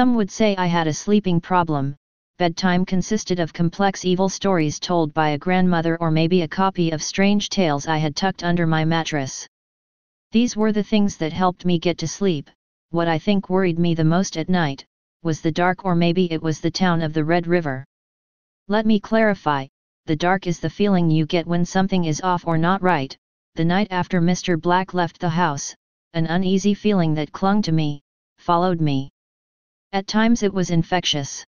Some would say I had a sleeping problem, bedtime consisted of complex evil stories told by a grandmother or maybe a copy of strange tales I had tucked under my mattress. These were the things that helped me get to sleep, what I think worried me the most at night, was the dark or maybe it was the town of the Red River. Let me clarify, the dark is the feeling you get when something is off or not right, the night after Mr. Black left the house, an uneasy feeling that clung to me, followed me. At times it was infectious.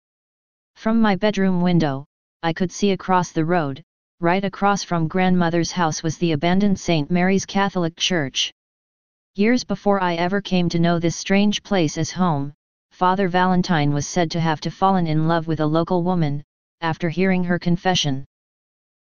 From my bedroom window, I could see across the road, right across from grandmother's house was the abandoned St. Mary's Catholic Church. Years before I ever came to know this strange place as home, Father Valentine was said to have to fallen in love with a local woman, after hearing her confession.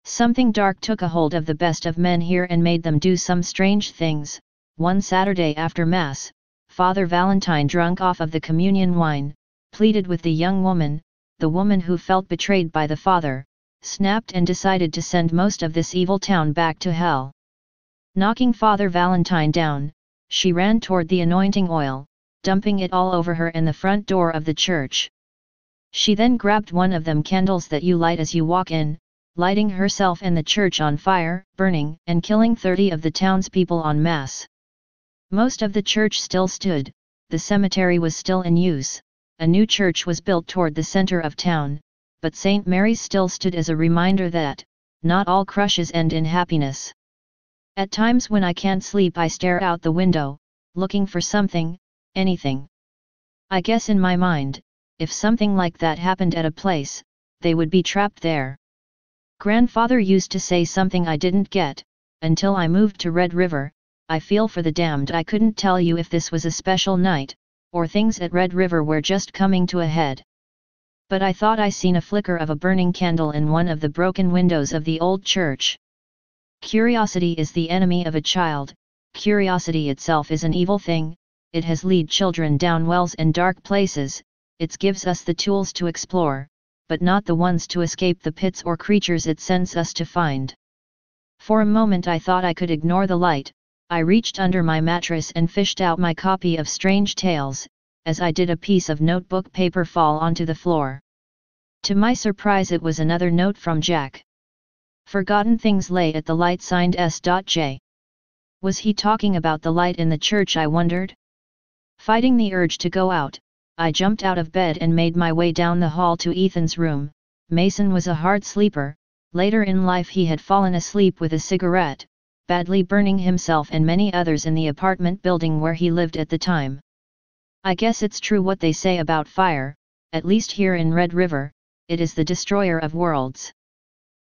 Something dark took a hold of the best of men here and made them do some strange things. One Saturday after Mass, Father Valentine drunk off of the communion wine, pleaded with the young woman, the woman who felt betrayed by the father, snapped and decided to send most of this evil town back to hell. Knocking Father Valentine down, she ran toward the anointing oil, dumping it all over her and the front door of the church. She then grabbed one of them candles that you light as you walk in, lighting herself and the church on fire, burning and killing 30 of the townspeople en masse. Most of the church still stood, the cemetery was still in use, a new church was built toward the center of town, but St. Mary's still stood as a reminder that, not all crushes end in happiness. At times when I can't sleep I stare out the window, looking for something, anything. I guess in my mind, if something like that happened at a place, they would be trapped there. Grandfather used to say something I didn't get, until I moved to Red River, I feel for the damned I couldn't tell you if this was a special night, or things at Red River were just coming to a head. But I thought I seen a flicker of a burning candle in one of the broken windows of the old church. Curiosity is the enemy of a child, curiosity itself is an evil thing, it has lead children down wells and dark places, it gives us the tools to explore, but not the ones to escape the pits or creatures it sends us to find. For a moment I thought I could ignore the light, I reached under my mattress and fished out my copy of Strange Tales, as I did a piece of notebook paper fall onto the floor. To my surprise it was another note from Jack. Forgotten things lay at the light signed S.J. Was he talking about the light in the church I wondered? Fighting the urge to go out, I jumped out of bed and made my way down the hall to Ethan's room. Mason was a hard sleeper, later in life he had fallen asleep with a cigarette, badly burning himself and many others in the apartment building where he lived at the time. I guess it's true what they say about fire, at least here in Red River, it is the destroyer of worlds.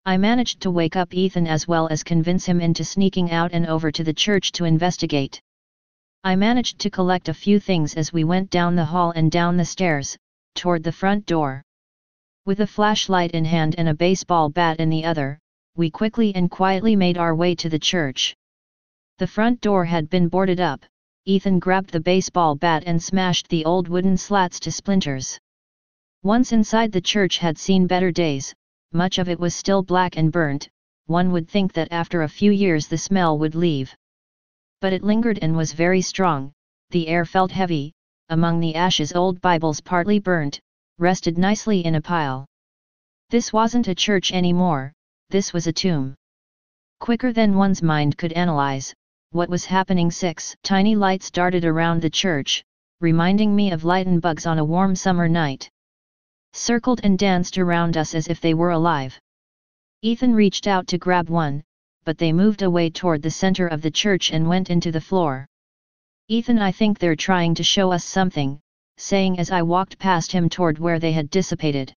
I managed to wake up Ethan as well as convince him into sneaking out and over to the church to investigate. I managed to collect a few things as we went down the hall and down the stairs, toward the front door. With a flashlight in hand and a baseball bat in the other, we quickly and quietly made our way to the church. The front door had been boarded up, Ethan grabbed the baseball bat and smashed the old wooden slats to splinters. Once inside the church had seen better days, much of it was still black and burnt, one would think that after a few years the smell would leave. But it lingered and was very strong, the air felt heavy, among the ashes old Bibles partly burnt, rested nicely in a pile. This wasn't a church anymore, this was a tomb. Quicker than one's mind could analyze, what was happening six tiny lights darted around the church, reminding me of lighten bugs on a warm summer night. Circled and danced around us as if they were alive. Ethan reached out to grab one, but they moved away toward the center of the church and went into the floor. Ethan I think they're trying to show us something, saying as I walked past him toward where they had dissipated.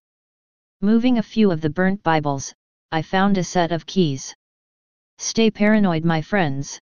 Moving a few of the burnt Bibles, I found a set of keys. Stay paranoid my friends.